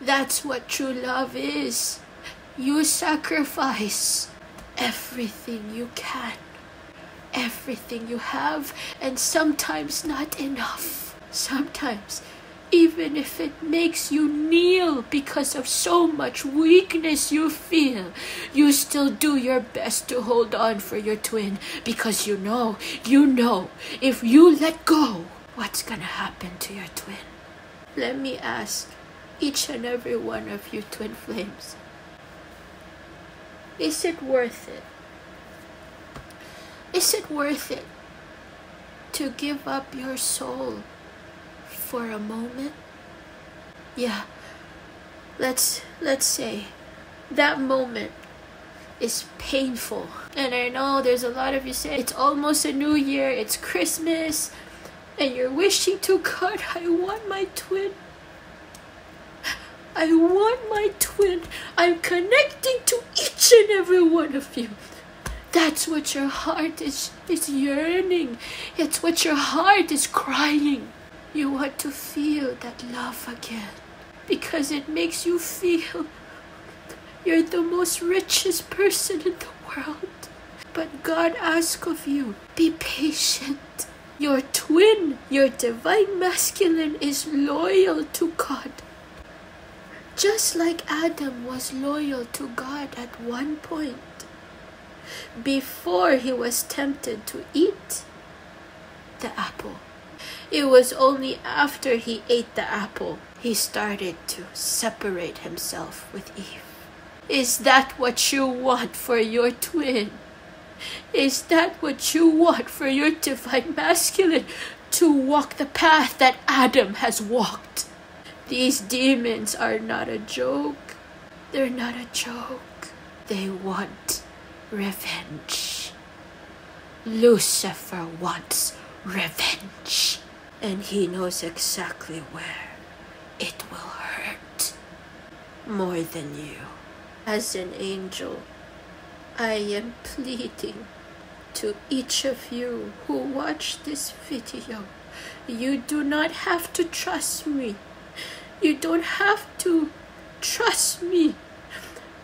That's what true love is. You sacrifice everything you can, everything you have, and sometimes not enough. Sometimes, even if it makes you kneel because of so much weakness you feel, you still do your best to hold on for your twin because you know, you know, if you let go, what's gonna happen to your twin? Let me ask each and every one of you twin flames is it worth it? Is it worth it to give up your soul for a moment? Yeah, let's let's say that moment is painful. And I know there's a lot of you say it's almost a new year, it's Christmas, and you're wishing to God, I want my twin I want my twin. I'm connecting to each and every one of you. That's what your heart is, is yearning. It's what your heart is crying. You want to feel that love again because it makes you feel you're the most richest person in the world. But God asks of you, be patient. Your twin, your divine masculine, is loyal to God. Just like Adam was loyal to God at one point, before he was tempted to eat the apple. It was only after he ate the apple he started to separate himself with Eve. Is that what you want for your twin? Is that what you want for your divine masculine to walk the path that Adam has walked? These demons are not a joke. They're not a joke. They want revenge. Lucifer wants revenge. And he knows exactly where it will hurt more than you. As an angel, I am pleading to each of you who watch this video. You do not have to trust me. You don't have to trust me.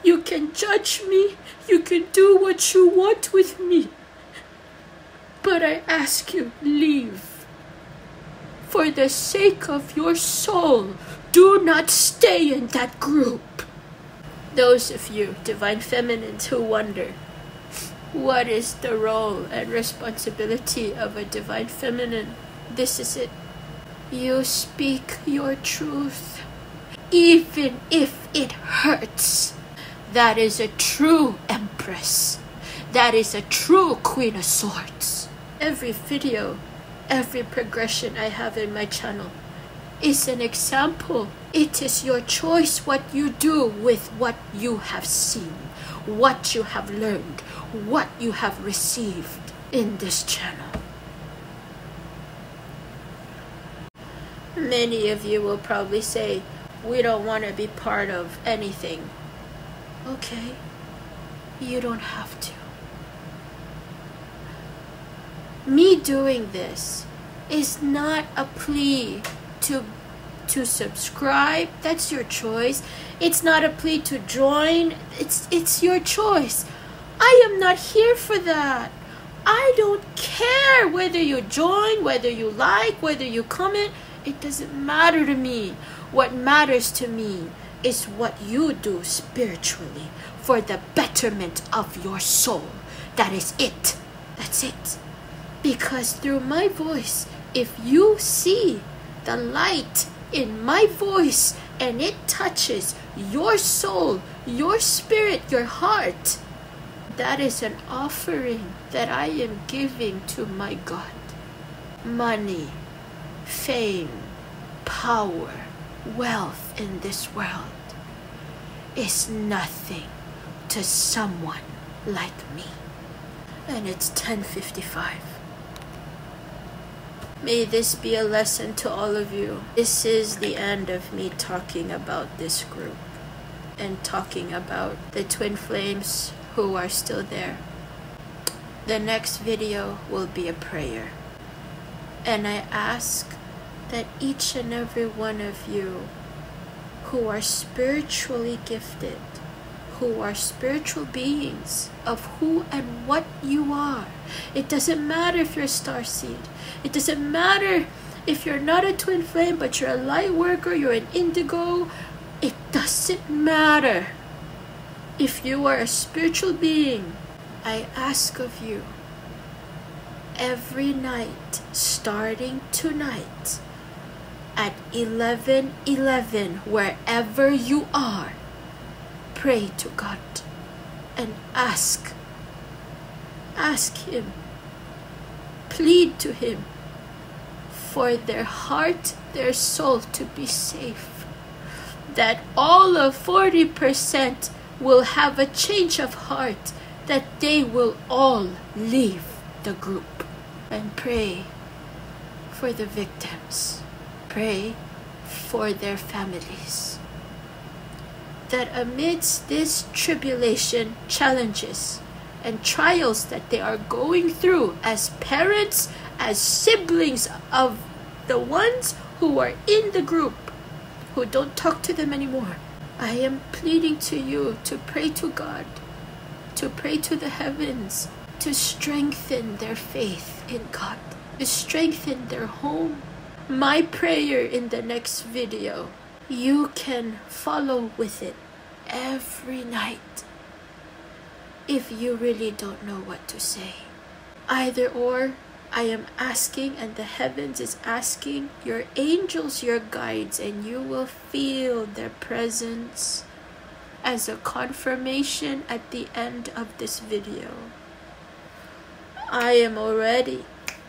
You can judge me. You can do what you want with me. But I ask you, leave. For the sake of your soul, do not stay in that group. Those of you, divine feminines, who wonder, what is the role and responsibility of a divine feminine? This is it. You speak your truth, even if it hurts. That is a true empress. That is a true queen of swords. Every video, every progression I have in my channel is an example. It is your choice what you do with what you have seen, what you have learned, what you have received in this channel. Many of you will probably say, we don't want to be part of anything. Okay, you don't have to. Me doing this is not a plea to to subscribe. That's your choice. It's not a plea to join. It's it's your choice. I am not here for that. I don't care whether you join, whether you like, whether you comment. It doesn't matter to me. What matters to me is what you do spiritually for the betterment of your soul. That is it. That's it. Because through my voice, if you see the light in my voice and it touches your soul, your spirit, your heart, that is an offering that I am giving to my God. Money fame, power, wealth in this world is nothing to someone like me. And it's 1055. May this be a lesson to all of you. This is the end of me talking about this group and talking about the twin flames who are still there. The next video will be a prayer. And I ask that each and every one of you who are spiritually gifted, who are spiritual beings of who and what you are. It doesn't matter if you're a star seed. It doesn't matter if you're not a twin flame, but you're a light worker, you're an indigo. It doesn't matter. If you are a spiritual being, I ask of you every night, starting tonight, at 11 11, wherever you are, pray to God and ask. Ask Him. Plead to Him for their heart, their soul to be safe. That all of 40% will have a change of heart, that they will all leave the group. And pray for the victims pray for their families. That amidst this tribulation, challenges, and trials that they are going through as parents, as siblings of the ones who are in the group, who don't talk to them anymore, I am pleading to you to pray to God, to pray to the heavens, to strengthen their faith in God, to strengthen their home, my prayer in the next video. You can follow with it every night if you really don't know what to say. Either or, I am asking, and the heavens is asking your angels, your guides, and you will feel their presence as a confirmation at the end of this video. I am already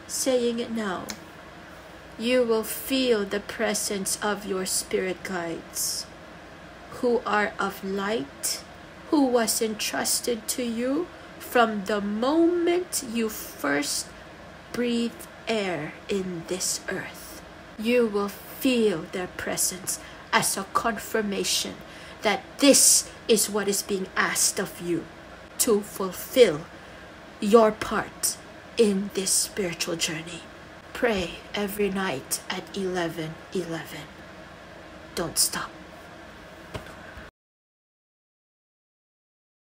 saying it now you will feel the presence of your spirit guides who are of light, who was entrusted to you from the moment you first breathe air in this earth. You will feel their presence as a confirmation that this is what is being asked of you to fulfill your part in this spiritual journey. Pray every night at 11 11. Don't stop.